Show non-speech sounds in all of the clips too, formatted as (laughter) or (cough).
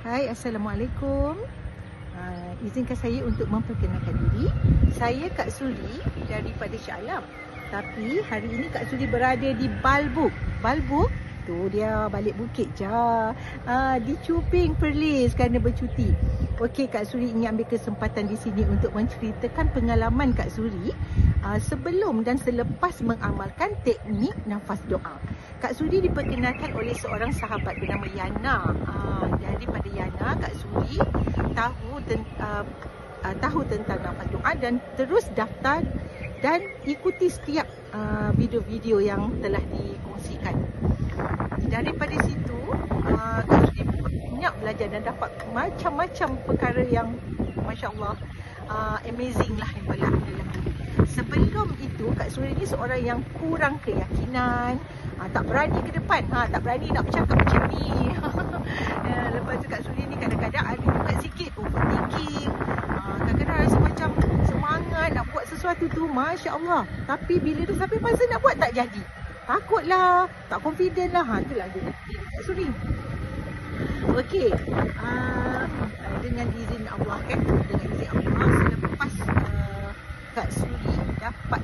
Hai, Assalamualaikum. Uh, izinkan saya untuk memperkenalkan diri. Saya Kak Suri daripada Shah Alam. Tapi hari ini Kak Suri berada di Balbuk. Balbuk tu dia balik bukit je. Uh, di Cuping Perlis kerana bercuti. Okey, Kak Suri ingin ambil kesempatan di sini untuk menceritakan pengalaman Kak Suri uh, sebelum dan selepas mengamalkan teknik nafas doa. Kak Suri diperkenalkan oleh seorang sahabat bernama Yana. Uh, Yana, Kak Suri tahu ten, uh, uh, tahu tentang nafas doa dan terus daftar dan ikuti setiap uh, video-video yang telah dikongsikan. Daripada situ, uh, Kak Suri banyak belajar dan dapat macam-macam perkara yang Masya Allah uh, amazing lah yang berlaku dalam diri. Sebelum itu, Kak Suri ni seorang yang kurang keyakinan, ha, tak berani ke depan. Ha, tak berani nak bercakap macam ni. (laughs) Ya, lepas tu Kak Suri ni kadang-kadang ada juga sikit overthinking. Ha, kadang-kadang rasa macam semangat nak buat sesuatu tu Masya Allah tapi bila dah sampai masa nak buat tak jadi. Takutlah tak confident lah. Ha, itulah dia. Kak Suri Okey, uh, dengan izin Allah kan, dengan izin Allah selepas uh, Kak Suri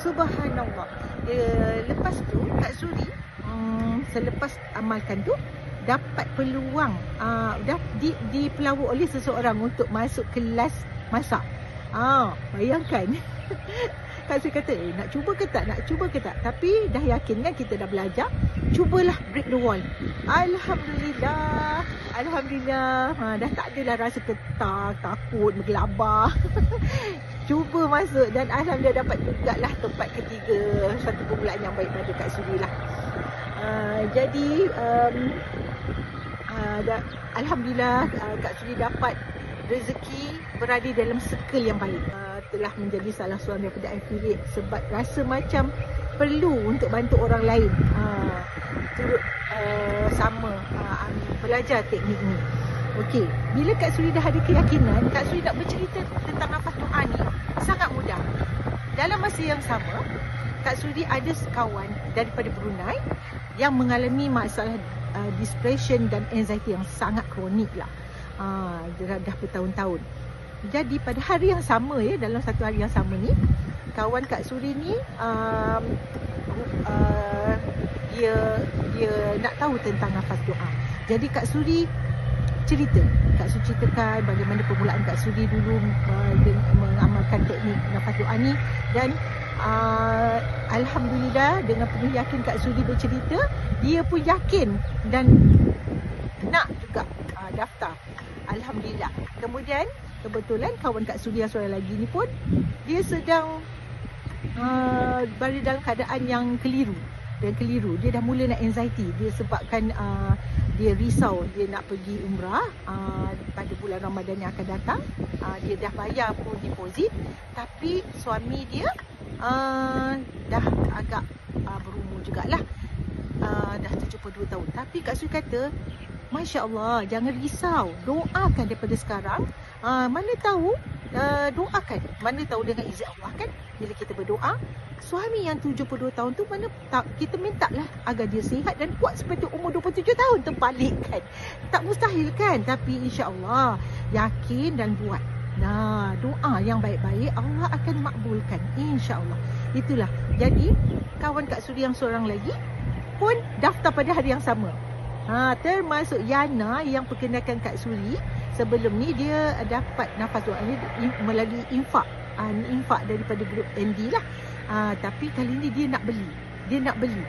subhanallah. E, lepas tu Kak Suri um, selepas amalkan tu dapat peluang uh, dah di dipelawa oleh seseorang untuk masuk kelas masak. Ah bayangkan (laughs) Kak Suri kata eh nak cuba ke tak? Nak cuba ke tak? Tapi dah yakin kan kita dah belajar cubalah break the wall. Alhamdulillah. Alhamdulillah. Ha, dah tak adalah rasa ketar takut bergelabah. (laughs) Cuba masuk dan alhamdulillah dapat juga lah tempat ketiga. Satu permulaan yang baik pada Kak Suri lah. Uh, jadi um, uh, dah, alhamdulillah uh, Kak Suri dapat rezeki berada dalam circle yang baik. Uh, telah menjadi salah seorang daripada affiliate sebab rasa macam perlu untuk bantu orang lain uh, turut uh, sama uh, belajar teknik ni. Okey, bila Kak Suri dah ada keyakinan, Kak Suri nak bercerita tentang nafas doa ni sangat mudah. Dalam masa yang sama, Kak Suri ada sekawan daripada Brunei yang mengalami masalah uh, depression dan anxiety yang sangat kronik lah. Uh, dah, dah bertahun-tahun. Jadi pada hari yang sama ya, dalam satu hari yang sama ni, kawan Kak Suri ni um, uh, dia dia nak tahu tentang nafas doa. Jadi Kak Suri cerita, Kak Suri ceritakan bagaimana permulaan Kak Suri dulu uh, mengamalkan teknik nafas doa ni dan uh, alhamdulillah dengan penuh yakin Kak Suri bercerita, dia pun yakin dan nak juga uh, daftar. Alhamdulillah. Kemudian kebetulan kawan Kak Suri yang seorang lagi ni pun dia sedang uh, berada dalam keadaan yang keliru. Dan keliru. Dia dah mula nak anxiety. Dia sebabkan uh, dia risau. Dia nak pergi umrah uh, pada bulan Ramadan yang akan datang. Uh, dia dah bayar pun deposit. Tapi suami dia uh, dah agak uh, berumur jugalah. Uh, dah 72 tahun. Tapi Kak Sui kata Masya Allah, jangan risau. Doakan daripada sekarang. Uh, mana tahu uh, doakan. Mana tahu dengan izin Allah kan bila kita berdoa, suami yang 72 tahun tu mana tak kita minta lah agar dia sihat dan kuat seperti umur 27 tahun terbalik kan. Tak mustahil kan tapi insya-Allah yakin dan buat. Nah, doa yang baik-baik Allah akan makbulkan insya-Allah. Itulah. Jadi kawan Kak Suri yang seorang lagi pun daftar pada hari yang sama. Ha, termasuk Yana yang perkenalkan Kak Suri sebelum ni dia dapat nafas doa ni melalui infak. Uh, infak daripada grup ND lah. Uh, tapi kali ni dia nak beli. Dia nak beli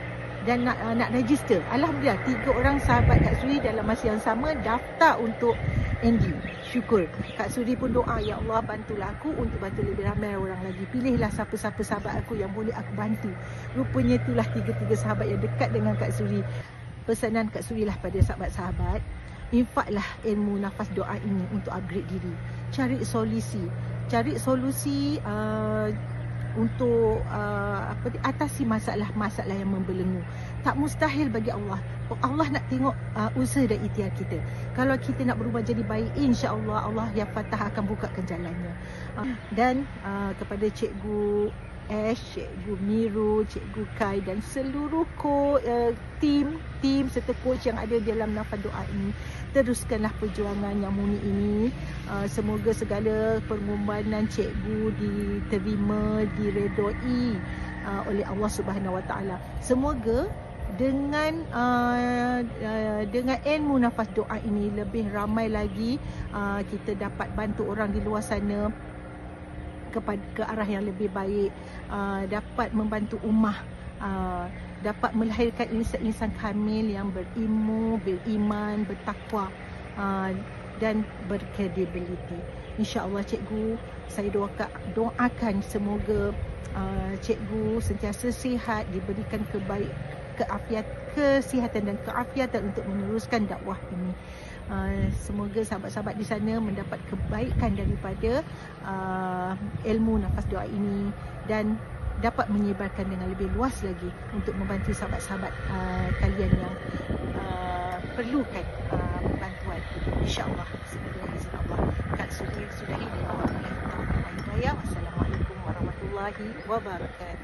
dan nak uh, nak register. Alhamdulillah tiga orang sahabat Kak Suri dalam masa yang sama daftar untuk ND. Syukur. Kak Suri pun doa ya Allah bantulah aku untuk bantu lebih ramai orang lagi. Pilihlah siapa-siapa sahabat aku yang boleh aku bantu. Rupanya itulah tiga-tiga sahabat yang dekat dengan Kak Suri. Pesanan Kak Suri lah pada sahabat-sahabat infaklah ilmu nafas doa ini untuk upgrade diri. Cari solusi. Cari solusi uh, untuk uh, apa atasi masalah-masalah yang membelenggu. Tak mustahil bagi Allah. Allah nak tengok uh, usaha dan ikhtiar kita. Kalau kita nak berubah jadi baik, insya-Allah Allah yang Fatah akan bukakan jalannya. Uh, dan uh, kepada cikgu Ash, Cikgu Miru, Cikgu Kai dan seluruh ko, uh, tim tim serta coach yang ada dalam nafas doa ini. Teruskanlah perjuangan yang murni ini. Uh, semoga segala pengorbanan cikgu diterima, diredoi uh, oleh Allah Subhanahu Wa Taala. Semoga dengan uh, uh, dengan ilmu nafas doa ini lebih ramai lagi uh, kita dapat bantu orang di luar sana kepada ke arah yang lebih baik uh, dapat membantu ummah uh, dapat melahirkan insan-insan kamil yang berilmu, beriman, bertakwa uh, dan berkredibiliti. Insya-Allah cikgu, saya doakan doakan semoga uh, cikgu sentiasa sihat, diberikan kebaik keafiat, kesihatan dan keafiatan untuk meneruskan dakwah ini. Uh, semoga sahabat-sahabat di sana mendapat kebaikan daripada uh, ilmu nafas doa ini dan dapat menyebarkan dengan lebih luas lagi untuk membantu sahabat-sahabat uh, kalian yang uh, perlukan uh, bantuan. insyaAllah sudahi dengan Allah Assalamualaikum warahmatullahi wabarakatuh